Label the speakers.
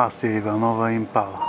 Speaker 1: Ah Silva Nova Impala.